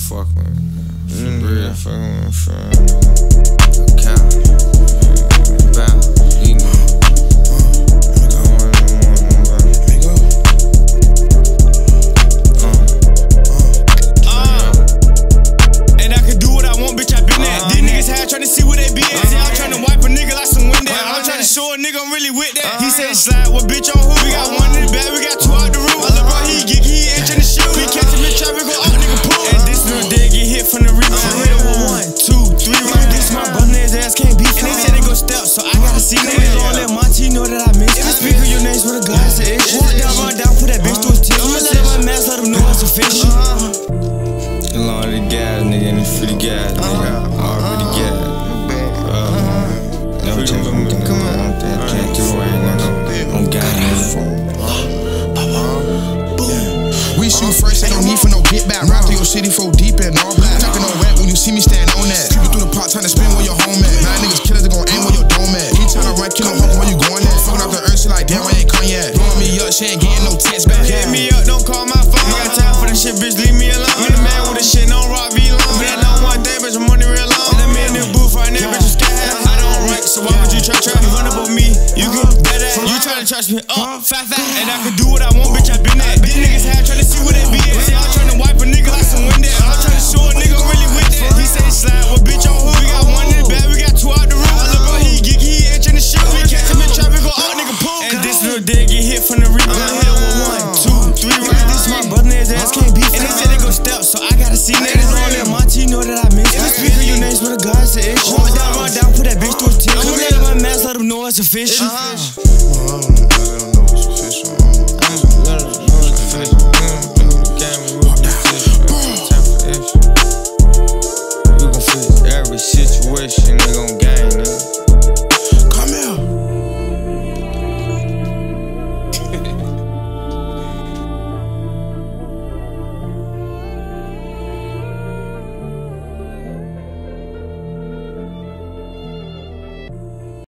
fuck with me. Man. For real, fucking with me, for real. Cow. Bow. Eating. I want no more, no more. And I can do what I want, bitch, I been that. These uh-huh. niggas had tryna see where they be at. See, I'm tryna wipe a nigga like some wind that. I'm tryna uh-huh. show a nigga I'm really with that. He said uh-huh. slide, what bitch on who? We got one in the back, we got two out the know that I miss. If you speak of your names with a glass of ish. Walk down, run down, put that bitch to his tip. I'ma set my mask, let him know it's official. Along the gas, nigga, and it's free gas, nigga. Uh-huh. Already gas. Uh, never change my game. Come on, can't do right, nigga. On God, nigga. We shoot uh-huh. first, ain't no need for no get back. Ride through your city, four deep and all black. Talking uh-huh. on rap when you see me stand on that. Creeping through the pot, trying to spin where your Blowing me up, she ain't getting no text back. Hit me up, don't call my phone. Ain't got time for that shit, bitch, leave me alone. I'm the man with the shit, don't rock V long. But I know one thing, bitch, I'm money real long. And I'm in the booth right now, bitch, you scared. I don't rank, so why would you try try to run up on me? You can bet that. You tryna trust me up, fat fat. And I can do what I want, bitch, I been that. These niggas had tryna see where they be at. See, I'm tryna wipe a nigga like little dead get hit from the reaper. Uh-huh. I hit with one, two, three uh-huh. rounds. This my brother, his ass can't beat. And they said they go step, so I gotta see niggas. Don't let Monty know that I miss. If you speak of your names with a glass of ish. Run down, run down, put that bitch to his tip. Come let my mask, let him know it's official.